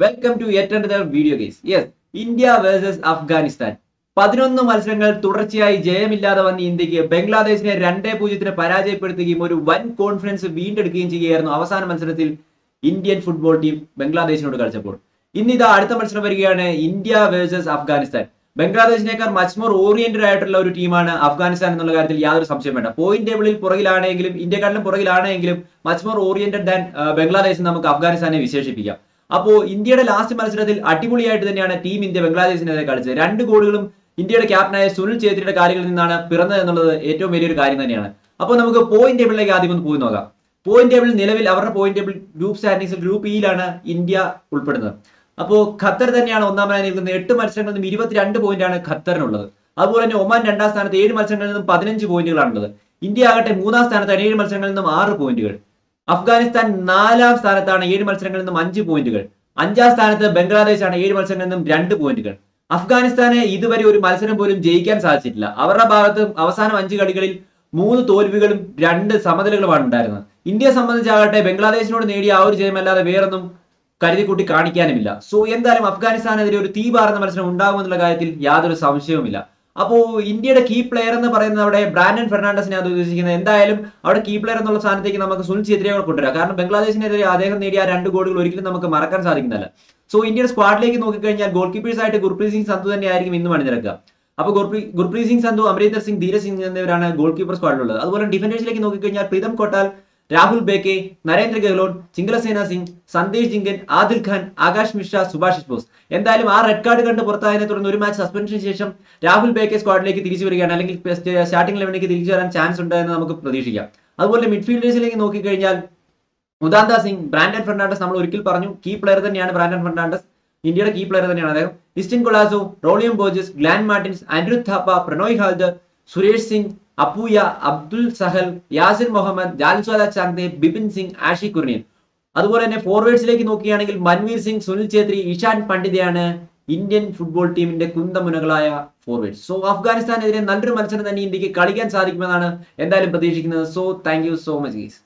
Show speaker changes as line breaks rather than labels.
Welcome to at video games yes India versus Afghanistan പതിനൊന്ന് മത്സരങ്ങൾ തുടർച്ചയായി ജയമില്ലാതെ വന്ന ഇന്ത്യയ്ക്ക് ബംഗ്ലാദേശിനെ രണ്ടേ പൂജ്യത്തിന് പരാജയപ്പെടുത്തുകയും ഒരു വൻ കോൺഫിഡൻസ് വീണ്ടെടുക്കുകയും ചെയ്യുകയായിരുന്നു അവസാന മത്സരത്തിൽ ഇന്ത്യൻ ഫുട്ബോൾ ടീം ബംഗ്ലാദേശിനോട് കളിച്ചപ്പോൾ. ഇന്ന് ഇതാ അടുത്ത മത്സരം വരികയാണ് ഇന്ത്യ വേഴ്സസ് അഫ്ഗാനിസ്ഥാൻ ബംഗ്ലാദേശിനേക്കാൾ മച്ച് മോർ ഓറിയന്റഡ് ആയിട്ടുള്ള ഒരു ടീമാണ് അഫ്ഗാനിസ്ഥാൻ എന്നുള്ള കാര്യത്തിൽ യാതൊരു സംശയം വേണ്ട. പോയിന്റ് ടേബിളിൽ പുറകിലാണെങ്കിലും ഇന്ത്യക്കാരിലും പുറകിലാണെങ്കിലും much more oriented than Bangladesh നമുക്ക് അഫ്ഗാനിസ്ഥാനെ വിശേഷിപ്പിക്കാം. അപ്പോ ഇന്ത്യയുടെ ലാസ്റ്റ് മത്സരത്തിൽ അടിപൊളിയായിട്ട് തന്നെയാണ് ടീം ഇന്ത്യ ബംഗ്ലാദേശിനെതിരെ കളിച്ചത്. രണ്ട് ഗോളുകളും ഇന്ത്യയുടെ ക്യാപ്റ്റനായ സുനിൽ ഛേത്രിയുടെ കാര്യങ്ങളിൽ നിന്നാണ് പിറന്നത് എന്നുള്ളത് ഏറ്റവും വലിയൊരു കാര്യം തന്നെയാണ്. അപ്പോൾ നമുക്ക് പോയിന്റ് ടേബിളിലേക്ക് ആദ്യം ഒന്ന് പോയി നോക്കാം. പോയിന്റ് ടേബിൾ നിലവിൽ അവരുടെ പോയിന്റ് ടേബിൾ ഗ്രൂപ്പ് സ്റ്റാൻഡിങ്സിൽ ഗ്രൂപ്പ് ഇയിലാണ് ഇന്ത്യ ഉൾപ്പെടുന്നത്. അപ്പോൾ ഖത്തർ തന്നെയാണ് ഒന്നാമനായി നിൽക്കുന്നത്. എട്ട് മത്സരങ്ങളിൽ നിന്നും ഇരുപത്തിരണ്ട് പോയിന്റ് ആണ് ഖത്തറിനുള്ളത്. അതുപോലെ തന്നെ ഒമാൻ രണ്ടാം സ്ഥാനത്ത് ഏഴ് മത്സരങ്ങളിൽ നിന്നും പതിനഞ്ച് പോയിന്റുകളാണുള്ളത് ഇന്ത്യ ആകട്ടെ മൂന്നാം സ്ഥാനത്താണ് ഏഴ് മത്സരങ്ങളിൽ നിന്നും ആറ് പോയിന്റുകൾ അഫ്ഗാനിസ്ഥാൻ നാലാം സ്ഥാനത്താണ് ഏഴ് മത്സരങ്ങളിൽ നിന്നും അഞ്ച് പോയിന്റുകൾ. അഞ്ചാം സ്ഥാനത്ത് ബംഗ്ലാദേശ് ആണ് ഏഴ് മത്സരങ്ങളിൽ നിന്നും രണ്ട് പോയിന്റുകൾ. അഫ്ഗാനിസ്ഥാനെ ഇതുവരെ ഒരു മത്സരം പോലും ജയിക്കാൻ സാധിച്ചിട്ടില്ല. അവരുടെ ഭാഗത്ത് അവസാനം അഞ്ച് കളികളിൽ മൂന്ന് തോൽവികളും രണ്ട് സമനിലകളുമാണ് ഉണ്ടായിരുന്നത്. ഇന്ത്യയെ സംബന്ധിച്ചാകട്ടെ ബംഗ്ലാദേശിനോട് നേടിയ ആ ഒരു ജയമല്ലാതെ വേറൊന്നും കരുതിക്കൂട്ടി കാണിക്കാനുമില്ല. സോ എന്തായാലും അഫ്ഗാനിസ്ഥാനെതിരെ ഒരു തീ പാർന്ന മത്സരം ഉണ്ടാകുമെന്നുള്ള കാര്യത്തിൽ യാതൊരു സംശയവുമില്ല. അപ്പോ ഇന്ത്യയുടെ കീ പ്ലെയർ എന്ന് പറയുന്നത് അവിടെ ബ്രാൻഡൻ ഫെർണാണ്ടസിനെ അത് ഉദ്ദേശിക്കുന്നത്. എന്തായാലും അവിടെ കീ പ്ലെയർ എന്നുള്ള സ്ഥാനത്തേക്ക് നമുക്ക് സുനിൽ ഛേത്രിയെ കൊണ്ടുവരാം. കാരണം ബംഗ്ലാദേശിനെതിരെ അദ്ദേഹം നേടിയ ആ രണ്ട് ഗോളുകൾ ഒരിക്കലും നമുക്ക് മറക്കാൻ സാധിക്കുന്നില്ല. സോ ഇന്ത്യയുടെ സ്ക്വാഡിലേക്ക് നോക്കിക്കഴിഞ്ഞാൽ ഗോൾ കീപ്പേഴ്സ് ആയിട്ട് ഗുർപ്രീത് സിംഗ് സന്ധു തന്നെയായിരിക്കും ഇന്നും അണിനിരക്കുക. അപ്പോൾ ഗുർപ്രീത് ഗുർപ്രീത് സിംഗ് സന്ധു അമരീന്ദർ സിംഗ് ധീരജ് സിംഗ് എന്നിവരാണ് ഗോൾ കീപ്പർ സ്ക്വാഡിലുള്ളത് അതുപോലെ ഡിഫൻഡേഴ്സിലേക്ക് നോക്കിക്കഴിഞ്ഞാൽ പ്രീതം കോട്ടാൽ രാഹുൽ ബേക്കെ നരേന്ദ്ര ഗെഹ്ലോട്ട് ചിങ്കലസേന സിംഗ് സന്ദേശ് ജിങ്കൻ ആദിൽ ഖാൻ ആകാശ് മിശ്ര സുഭാഷിഷ് ബോസ്. എന്തായാലും ആ റെഡ് കാർഡ് കണ്ട് പുറത്തായതിനെ തുടർന്ന് ഒരു മാച്ച് സസ്പെൻഷന് ശേഷം രാഹുൽ ബേക്കെ സ്ക്വാഡിലേക്ക് തിരിച്ചു വരികയാണ്. അല്ലെങ്കിൽ സ്റ്റാർട്ടിംഗ് ലെവലിലേക്ക് തിരിച്ചു വരാൻ ചാൻസ് ഉണ്ട് എന്ന് നമുക്ക് പ്രതീക്ഷിക്കാം. അതുപോലെ മിഡ്ഫീൽഡേഴ്സിലേക്ക് നോക്കിക്കഴിഞ്ഞാൽ ഉദാന്ത സിംഗ് ബ്രാൻഡൻ ഫെർണാണ്ടസ് നമ്മൾ ഒരിക്കൽ പറഞ്ഞു കീ പ്ലെയർ തന്നെയാണ് ബ്രാൻഡൻ ഫെർണാണ്ടസ്. ഇന്ത്യയുടെ കീ പ്ലെയർ തന്നെയാണ് അദ്ദേഹം. ഇസ്റ്റിൻ കൊളാസോ റോളിയം ബോജസ് ഗ്ലാൻ മാർട്ടിൻസ് ആൻഡ്രൂ താപ്പ പ്രണോയ് ഹാൽദർ സുരേഷ് സിംഗ് അപ്പൂയ അബ്ദുൽ സഹൽ യാസിർ മുഹമ്മദ് ജാൽസ്വാല ചാങ്ദെ ബിപിൻ സിംഗ് ആഷി കുർണിയൻ. അതുപോലെ തന്നെ ഫോർവേഡ്സിലേക്ക് നോക്കുകയാണെങ്കിൽ മൻവീർ സിംഗ് സുനിൽ ഛേത്രി ഇഷാൻ പണ്ഡിതയാണ് ഇന്ത്യൻ ഫുട്ബോൾ ടീമിന്റെ കുന്തമുനകളായ ഫോർവേഡ്സ്. സോ അഫ്ഗാനിസ്ഥാനെതിരെ നല്ലൊരു മത്സരം തന്നെ ഇന്ത്യയ്ക്ക് കളിക്കാൻ സാധിക്കുമെന്നാണ് എന്തായാലും പ്രതീക്ഷിക്കുന്നത്. So thank so much guys